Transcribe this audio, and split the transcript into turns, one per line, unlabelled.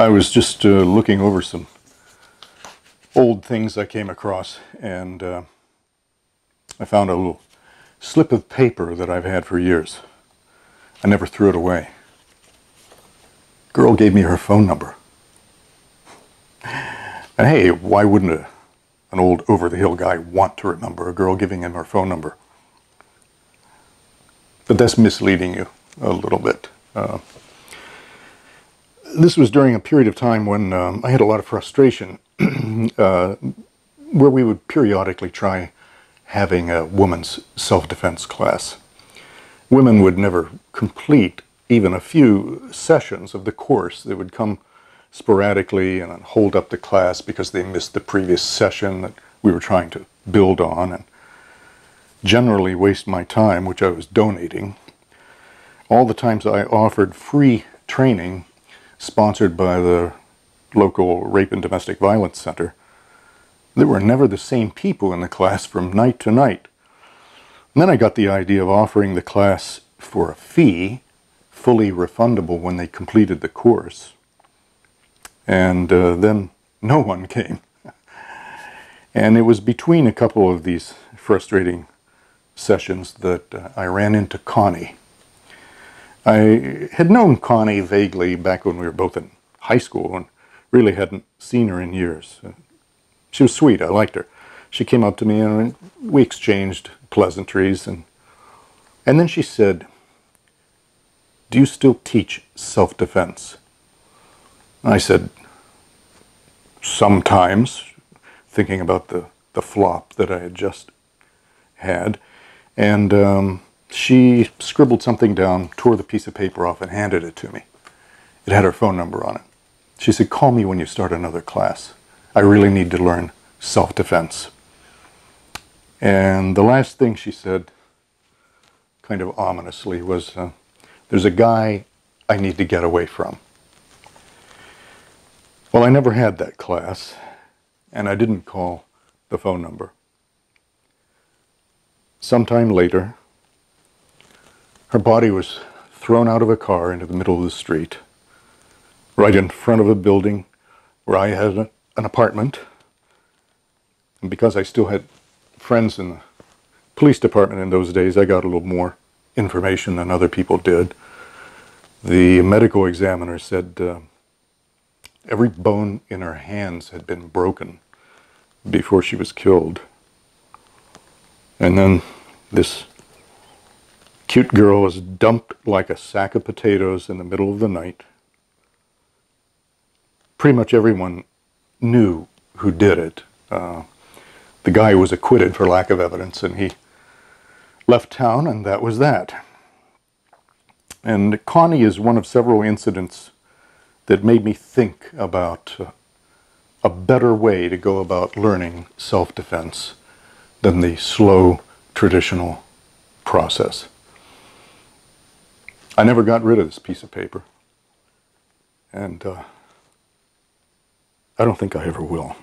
I was just uh, looking over some old things I came across, and uh, I found a little slip of paper that I've had for years. I never threw it away. Girl gave me her phone number. And hey, why wouldn't a, an old over the hill guy want to remember a girl giving him her phone number? But that's misleading you a little bit. Uh, this was during a period of time when um, I had a lot of frustration, uh, where we would periodically try having a woman's self-defense class. Women would never complete even a few sessions of the course. They would come sporadically and hold up the class because they missed the previous session that we were trying to build on and generally waste my time, which I was donating. All the times I offered free training sponsored by the local Rape and Domestic Violence Center, there were never the same people in the class from night to night. And then I got the idea of offering the class for a fee, fully refundable when they completed the course. And uh, then no one came. and it was between a couple of these frustrating sessions that uh, I ran into Connie. I had known Connie vaguely back when we were both in high school and really hadn't seen her in years. She was sweet. I liked her. She came up to me and we exchanged pleasantries and and then she said, "Do you still teach self-defense?" I said, "Sometimes," thinking about the the flop that I had just had, and um, she scribbled something down, tore the piece of paper off, and handed it to me. It had her phone number on it. She said, Call me when you start another class. I really need to learn self defense. And the last thing she said, kind of ominously, was uh, There's a guy I need to get away from. Well, I never had that class, and I didn't call the phone number. Sometime later, her body was thrown out of a car into the middle of the street, right in front of a building where I had a, an apartment. And because I still had friends in the police department in those days, I got a little more information than other people did. The medical examiner said uh, every bone in her hands had been broken before she was killed. And then this cute girl was dumped like a sack of potatoes in the middle of the night. Pretty much everyone knew who did it. Uh, the guy was acquitted for lack of evidence, and he left town, and that was that. And Connie is one of several incidents that made me think about uh, a better way to go about learning self-defense than the slow, traditional process. I never got rid of this piece of paper. And uh, I don't think I ever will.